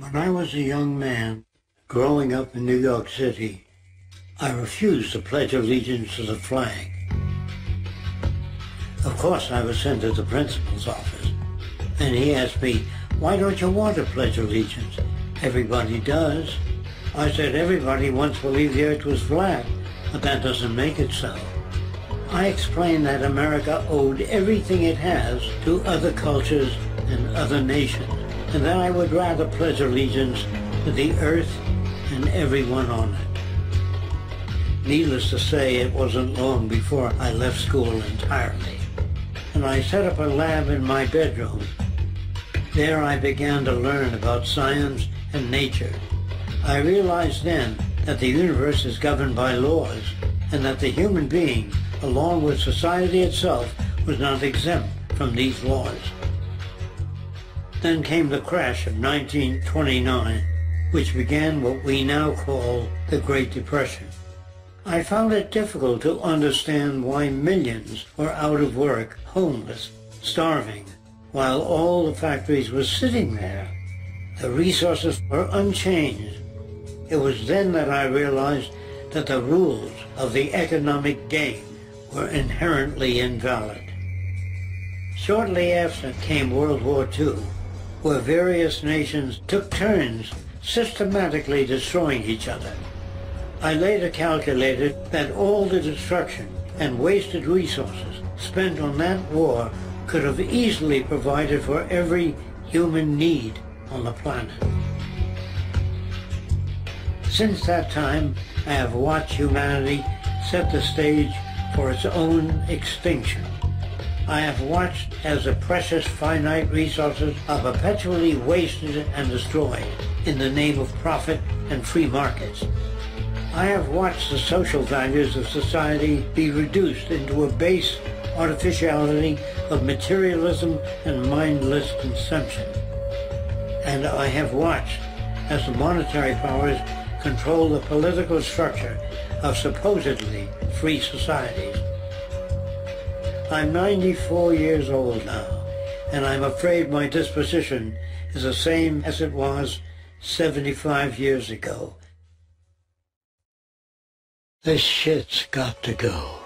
When I was a young man growing up in New York City, I refused to pledge allegiance to the flag. Of course, I was sent to the principal's office, and he asked me, why don't you want to pledge allegiance? Everybody does. I said, everybody once believed the earth was flat, but that doesn't make it so. I explained that America owed everything it has to other cultures and other nations and that I would rather pledge allegiance to the earth and everyone on it. Needless to say, it wasn't long before I left school entirely, and I set up a lab in my bedroom. There I began to learn about science and nature. I realized then that the universe is governed by laws, and that the human being, along with society itself, was not exempt from these laws. Then came the crash of 1929, which began what we now call the Great Depression. I found it difficult to understand why millions were out of work, homeless, starving, while all the factories were sitting there. The resources were unchanged. It was then that I realized that the rules of the economic game were inherently invalid. Shortly after came World War II, where various nations took turns systematically destroying each other. I later calculated that all the destruction and wasted resources spent on that war could have easily provided for every human need on the planet. Since that time, I have watched humanity set the stage for its own extinction. I have watched as the precious finite resources are perpetually wasted and destroyed in the name of profit and free markets. I have watched the social values of society be reduced into a base artificiality of materialism and mindless consumption. And I have watched as the monetary powers control the political structure of supposedly free societies. I'm 94 years old now, and I'm afraid my disposition is the same as it was 75 years ago. This shit's got to go.